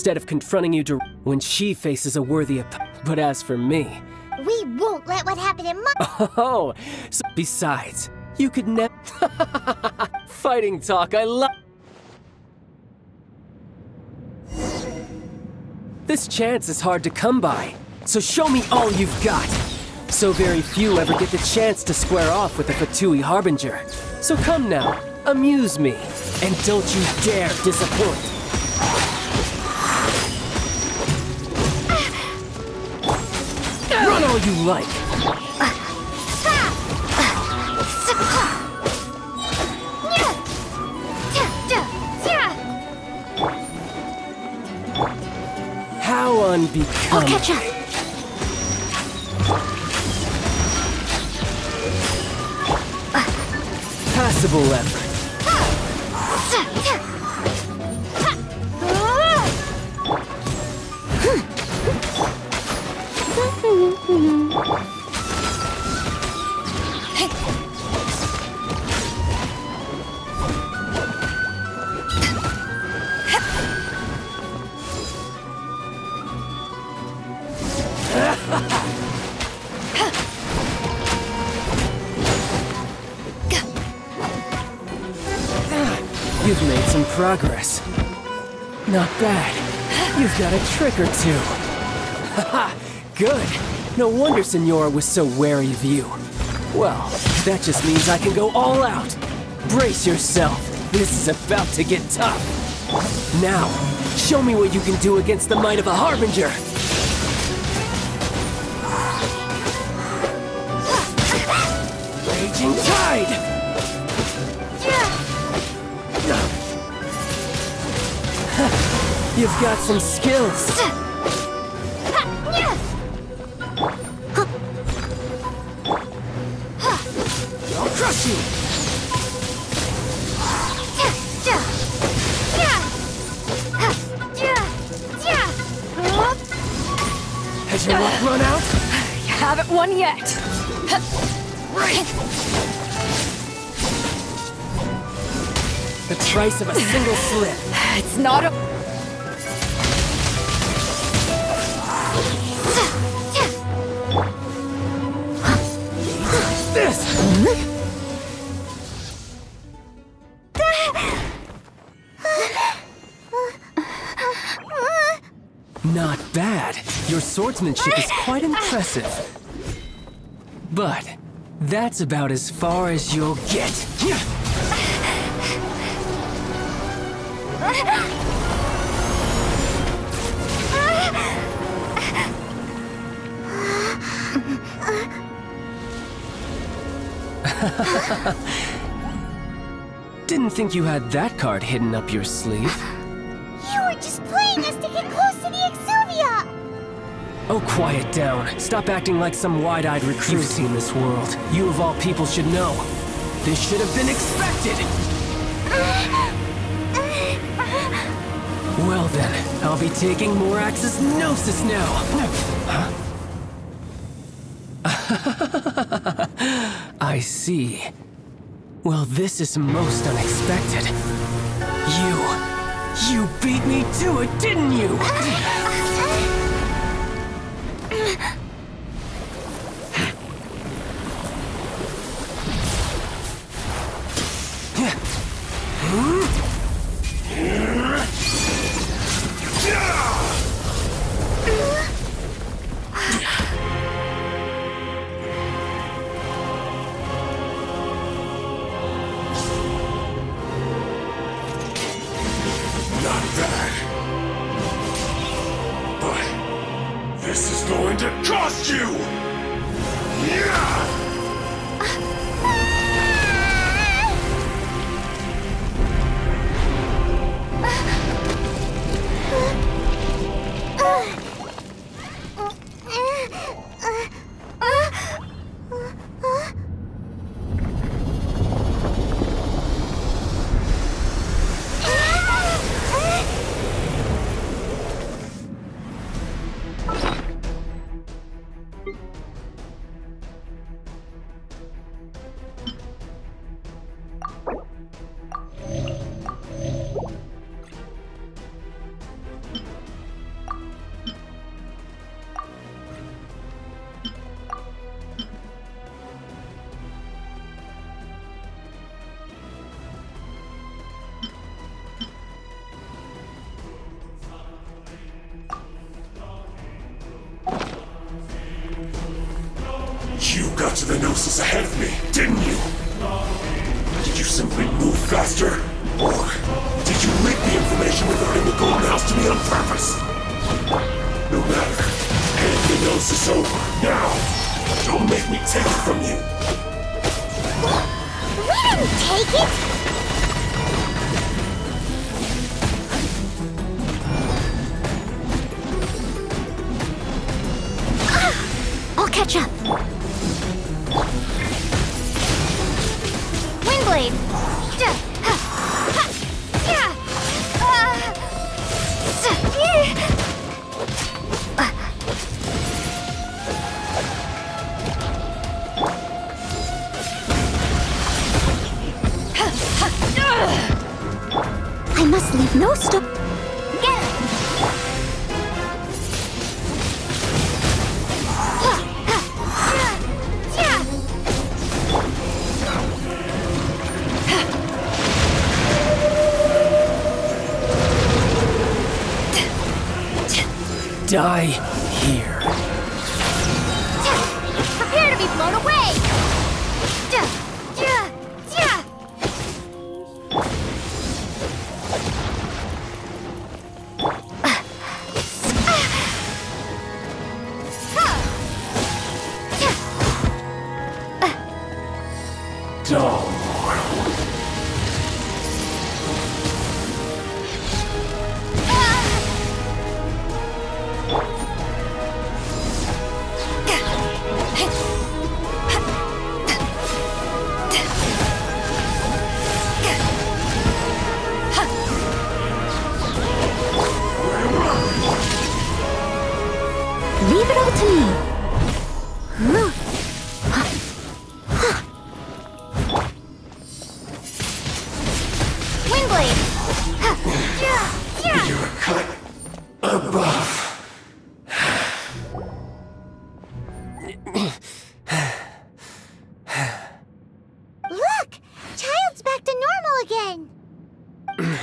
instead of confronting you when she faces a worthy But as for me, We won't let what happened in my- oh, so besides, you could never. Fighting talk, I love. This chance is hard to come by, so show me all you've got. So very few ever get the chance to square off with a Fatui Harbinger. So come now, amuse me, and don't you dare disappoint. You like. How I'll unbecoming. catch up. Passable effort. Not bad. You've got a trick or two. Haha, good. No wonder Signora was so wary of you. Well, that just means I can go all out. Brace yourself. This is about to get tough. Now, show me what you can do against the might of a Harbinger. Raging Tide! You've got some skills. I'll crush you! Has your luck run out? You Haven't won yet. The price of a single slip. It's not a. swordsmanship is quite impressive. But that's about as far as you'll get. Didn't think you had that card hidden up your sleeve. Oh, quiet down. Stop acting like some wide-eyed recruit. You've seen this world. You of all people should know. This should have been expected! Well then, I'll be taking Morax's Gnosis now! I see. Well, this is most unexpected. You... You beat me to it, didn't you? You! Eh. I must leave no stone. Die Look! Child's back to normal again!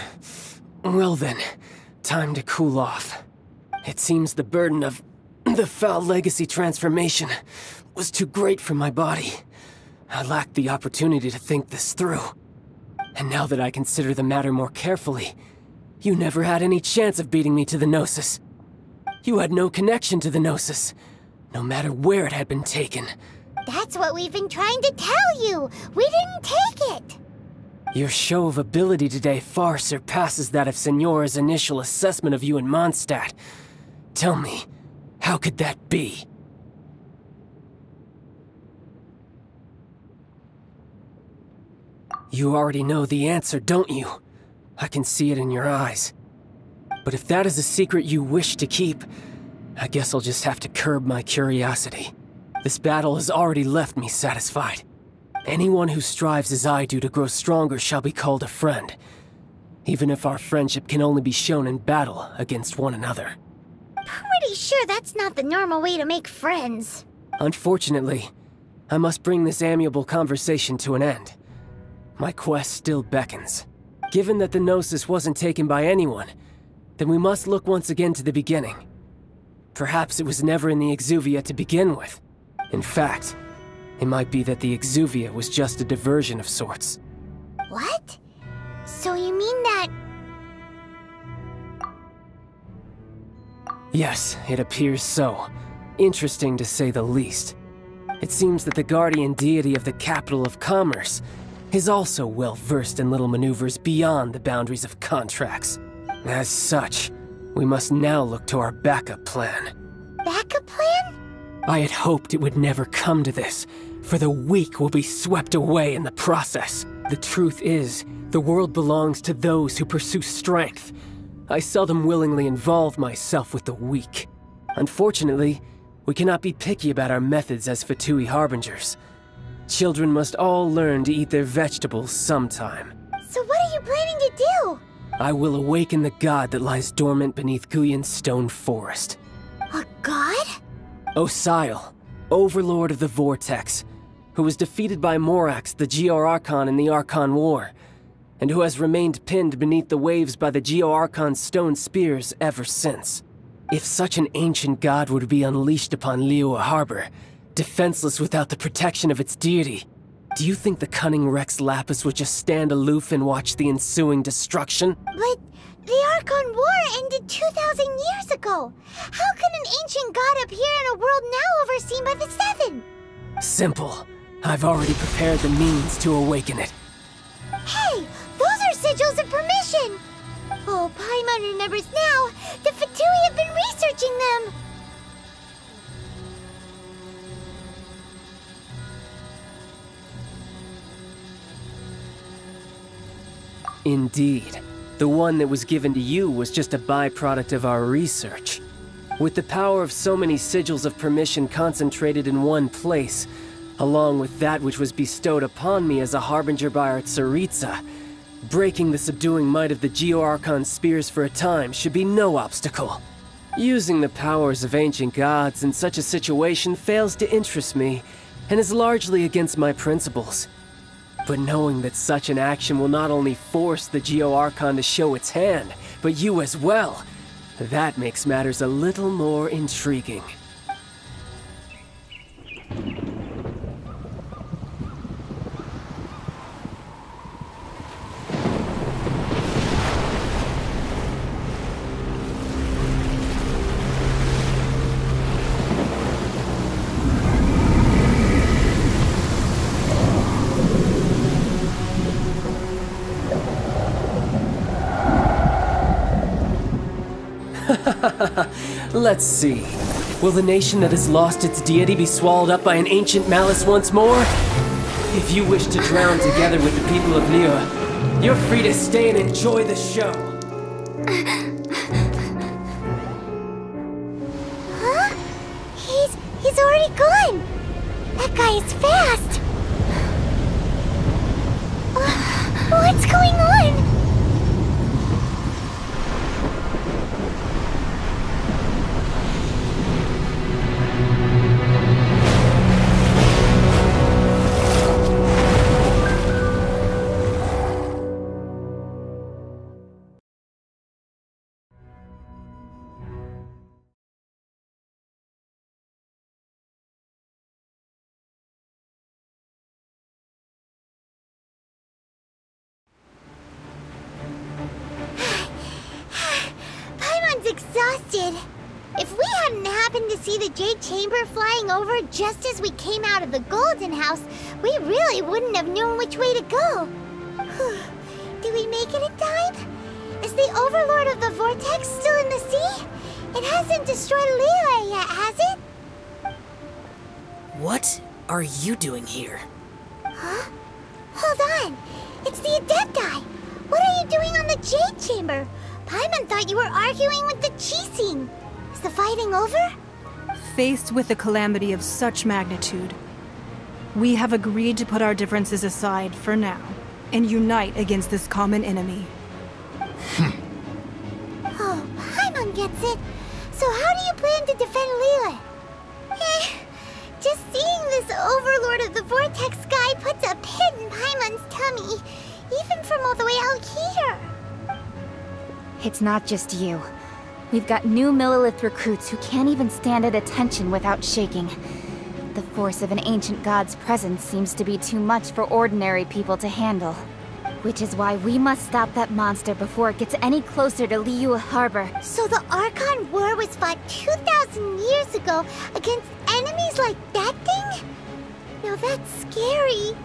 Well then, time to cool off. It seems the burden of the foul legacy transformation was too great for my body. I lacked the opportunity to think this through. And now that I consider the matter more carefully, you never had any chance of beating me to the Gnosis. You had no connection to the Gnosis, no matter where it had been taken. That's what we've been trying to tell you! We didn't take it! Your show of ability today far surpasses that of Signora's initial assessment of you in Mondstadt. Tell me, how could that be? You already know the answer, don't you? I can see it in your eyes. But if that is a secret you wish to keep, I guess I'll just have to curb my curiosity. This battle has already left me satisfied. Anyone who strives as I do to grow stronger shall be called a friend, even if our friendship can only be shown in battle against one another. Pretty sure that's not the normal way to make friends. Unfortunately, I must bring this amiable conversation to an end. My quest still beckons. Given that the Gnosis wasn't taken by anyone, then we must look once again to the beginning. Perhaps it was never in the Exuvia to begin with. In fact, it might be that the Exuvia was just a diversion of sorts. What? So you mean that... Yes, it appears so. Interesting to say the least. It seems that the guardian deity of the capital of commerce is also well versed in little maneuvers beyond the boundaries of contracts. As such, we must now look to our backup plan. backup plan? I had hoped it would never come to this, for the weak will be swept away in the process. The truth is, the world belongs to those who pursue strength. I seldom willingly involve myself with the weak. Unfortunately, we cannot be picky about our methods as Fatui Harbingers. Children must all learn to eat their vegetables sometime. So what are you planning to do? I will awaken the god that lies dormant beneath Guyun's stone forest. A god? Osial, overlord of the Vortex, who was defeated by Morax, the Geo Archon in the Archon War, and who has remained pinned beneath the waves by the Geo Archon's stone spears ever since. If such an ancient god were to be unleashed upon Liyue Harbor, defenseless without the protection of its deity. Do you think the cunning Rex Lapis would just stand aloof and watch the ensuing destruction? But the Archon War ended 2,000 years ago. How can an ancient god appear in a world now overseen by the Seven? Simple. I've already prepared the means to awaken it. Hey, those are sigils of permission! Oh, Paimon remembers now. The Fatui have been researching them. Indeed. The one that was given to you was just a byproduct of our research. With the power of so many sigils of permission concentrated in one place, along with that which was bestowed upon me as a harbinger by our Tsaritsa, breaking the subduing might of the Geo-Archon spears for a time should be no obstacle. Using the powers of ancient gods in such a situation fails to interest me, and is largely against my principles. But knowing that such an action will not only force the Geo-Archon to show its hand, but you as well, that makes matters a little more intriguing. Let's see. Will the nation that has lost its deity be swallowed up by an ancient malice once more? If you wish to drown together with the people of Liyue, you're free to stay and enjoy the show. See the Jade Chamber flying over just as we came out of the Golden House, we really wouldn't have known which way to go. Did we make it in time? Is the Overlord of the Vortex still in the sea? It hasn't destroyed Liyue yet, has it? What are you doing here? Huh? Hold on. It's the Adepti. What are you doing on the Jade Chamber? Paimon thought you were arguing with the Qixing. Is the fighting over? Faced with a calamity of such magnitude, we have agreed to put our differences aside for now and unite against this common enemy. Oh, Paimon gets it. So how do you plan to defend Liyue? Eh, just seeing this Overlord of the Vortex guy puts a pit in Paimon's tummy, even from all the way out here. It's not just you. We've got new Millelith recruits who can't even stand at attention without shaking. The force of an ancient god's presence seems to be too much for ordinary people to handle. Which is why we must stop that monster before it gets any closer to Liyue Harbor. So the Archon War was fought 2,000 years ago against enemies like that thing? Now that's scary.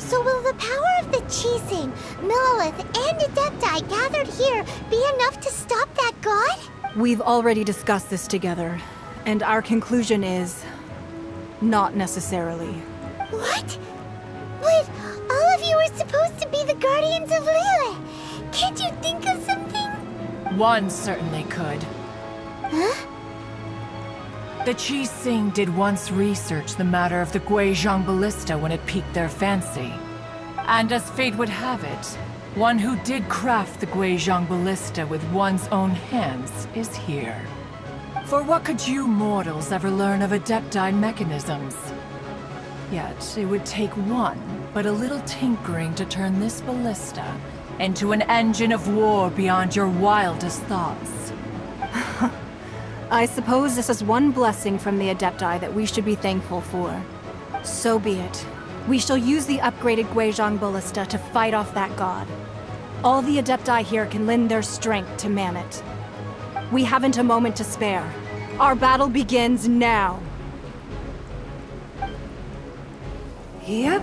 So will the power of the Qixing, Millelith, and Adepti gathered here be enough to stop that god? We've already discussed this together, and our conclusion is... not necessarily. What? But all of you are supposed to be the guardians of Liyue. Can't you think of something? One certainly could. Huh? The Qixing did once research the matter of the Guizhong Ballista when it piqued their fancy. And as fate would have it, one who did craft the Guizhong Ballista with one's own hands is here. For what could you mortals ever learn of Adepti mechanisms? Yet, it would take one, but a little tinkering to turn this ballista into an engine of war beyond your wildest thoughts. I suppose this is one blessing from the Adepti that we should be thankful for. So be it. We shall use the upgraded Guizhong Ballista to fight off that god. All the Adepti here can lend their strength to man it. We haven't a moment to spare. Our battle begins now. Yep.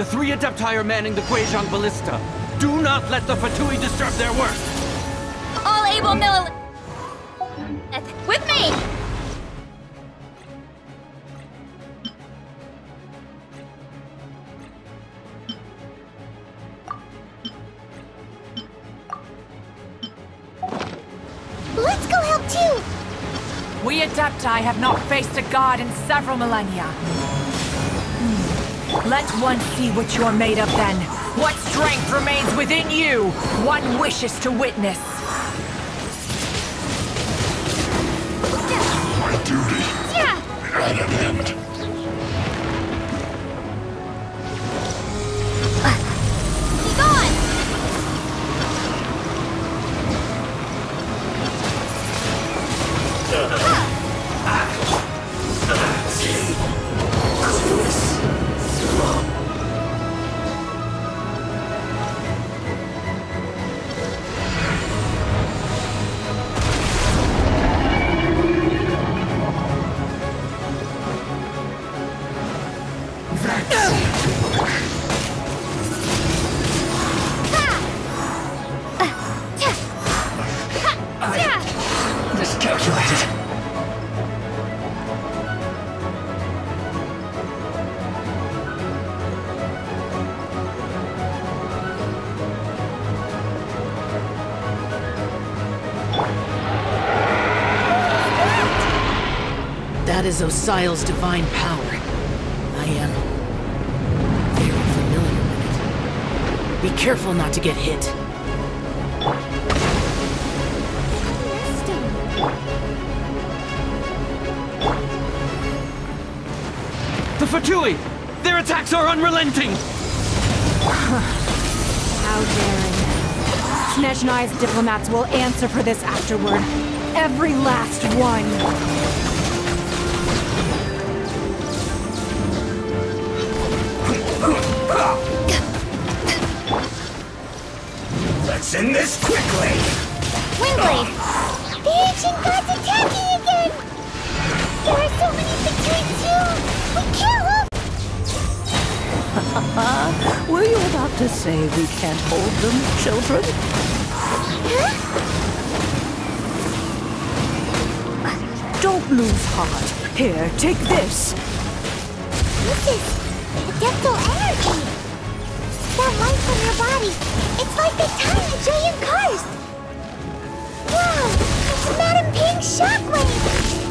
The three Adepti are manning the Guizhong Ballista. Do not let the Fatui disturb their work! All able mill... With me! Let's go help too! We Adepti have not faced a god in several millennia. Let one see what you're made of then. What strength remains within you? One wishes to witness. My duty Yeah! at an end. That is Osial's divine power. I am very familiar with it. Be careful not to get hit. The Fatui! Their attacks are unrelenting! How daring. Snezhnaya's diplomats will answer for this afterward. Every last one. Let's end this quickly! Windblade! The ancient god's attacking again! There are so many Fatui too! We can't look! Were you about to say we can't hold them, children? Don't lose heart. Here, take this. This is Adeptal energy! That light from your body, it's like the tiny giant cars! Wow! It's Madame Ping's shockwave!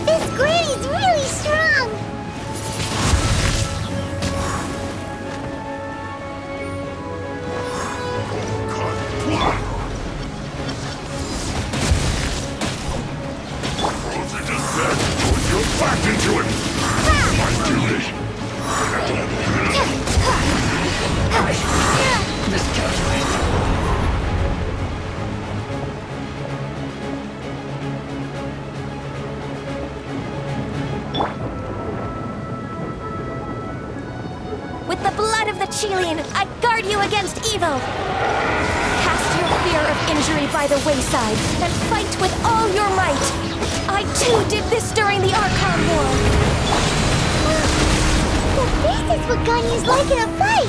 This granny's really strong! Back into it! My duty! Chilean, I guard you against evil! Cast your fear of injury by the wayside, and fight with all your might! I too did this during the Archon War! This is what Ganyu's like in a fight!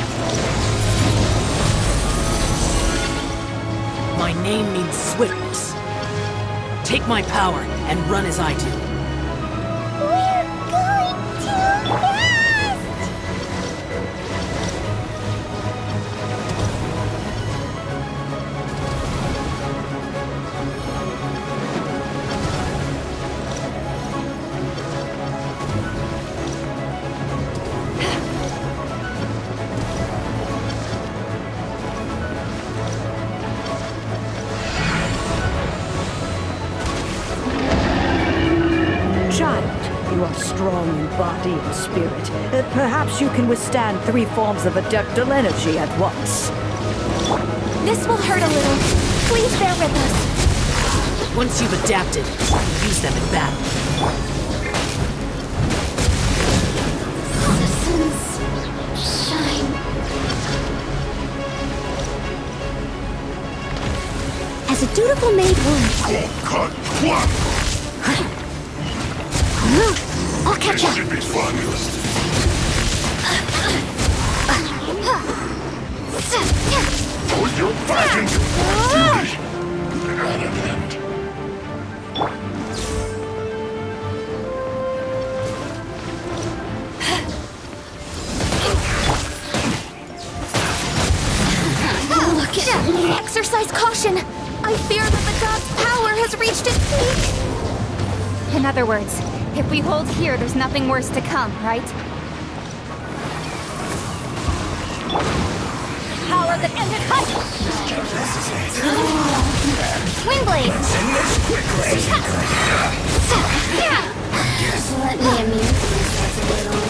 My name means swiftness. Take my power and run as I do. In and spirit. Uh, Perhaps you can withstand three forms of adeptal energy at once. This will hurt a little. Please bear with us. Once you've adapted, use them in battle. Shine. As a dutiful maid would. Catch up. Should be fun. We hold here, there's nothing worse to come, right? Power that ended hunt. Windblade. Let me amuse myself a little.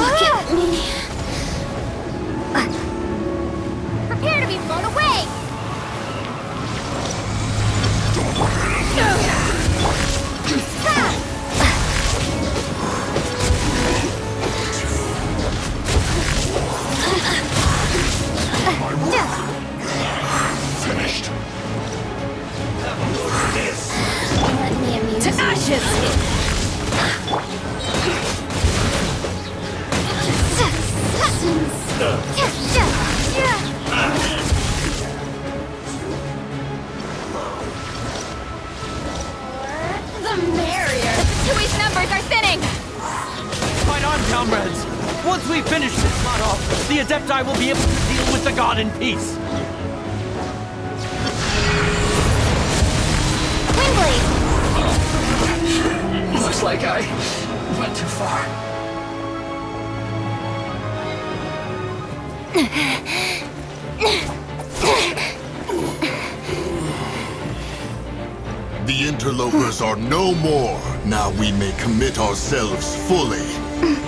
Look at me. Deal god in peace. Windblade. Looks like I went too far. The interlopers are no more. Now we may commit ourselves fully.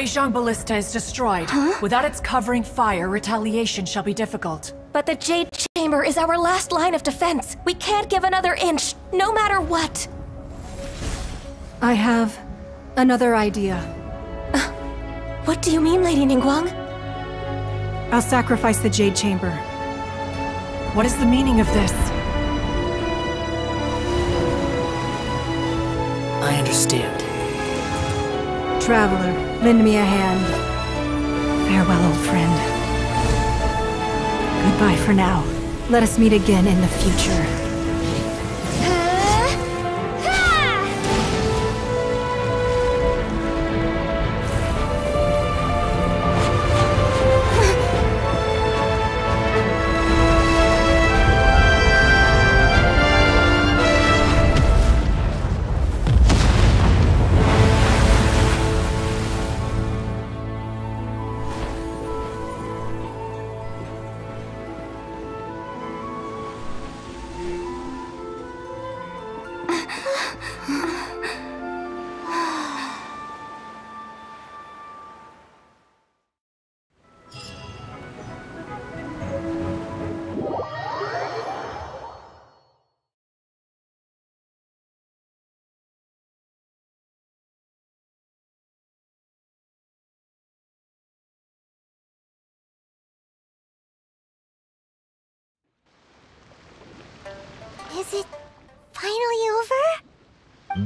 Guizhong Ballista is destroyed. Huh? Without its covering fire, retaliation shall be difficult. But the Jade Chamber is our last line of defense. We can't give another inch, no matter what. I have another idea. Uh, what do you mean, Lady Ningguang? I'll sacrifice the Jade Chamber. What is the meaning of this? I understand. Traveler, lend me a hand. Farewell, old friend. Goodbye for now. Let us meet again in the future. Is it finally over?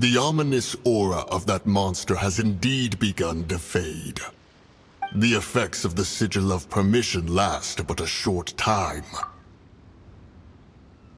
The ominous aura of that monster has indeed begun to fade. The effects of the Sigil of Permission last but a short time.